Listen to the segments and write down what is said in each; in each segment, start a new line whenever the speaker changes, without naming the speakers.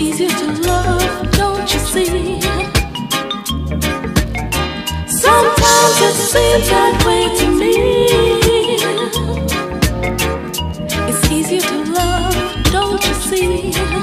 easier to love, don't you see? Sometimes it seems that way to me. It's easier to love, don't you see?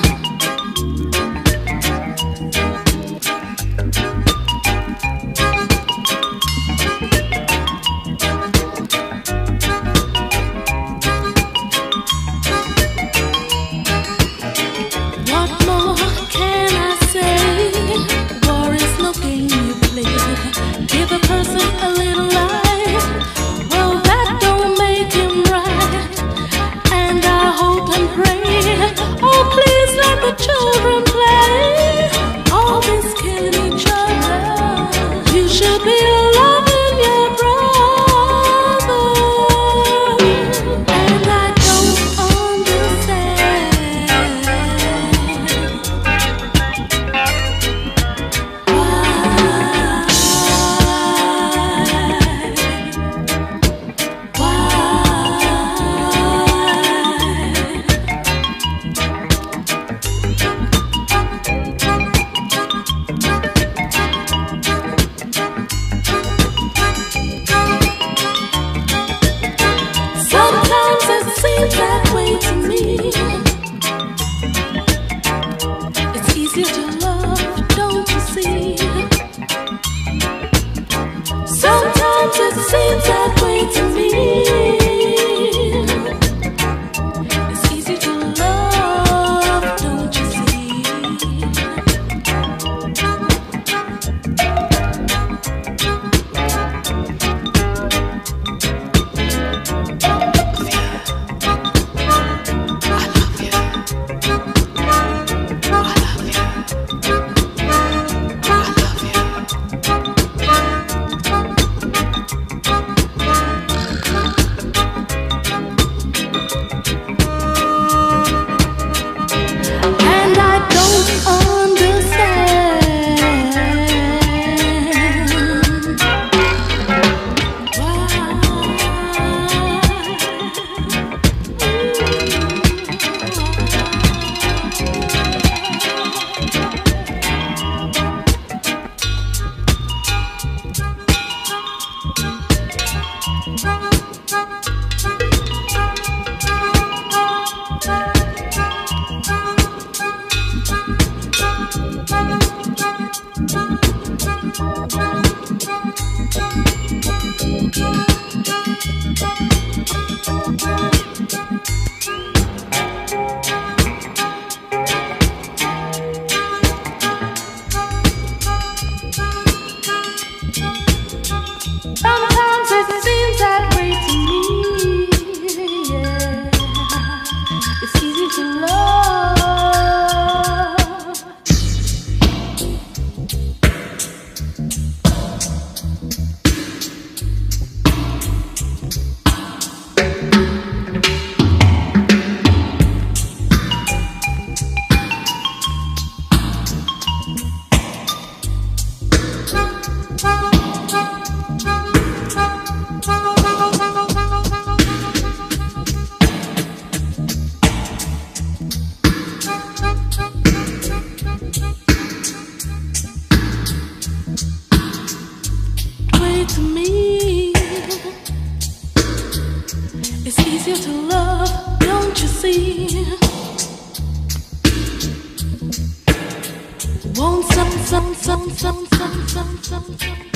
you to love, don't you see? Won't some, some, some, some, some, some, some, some.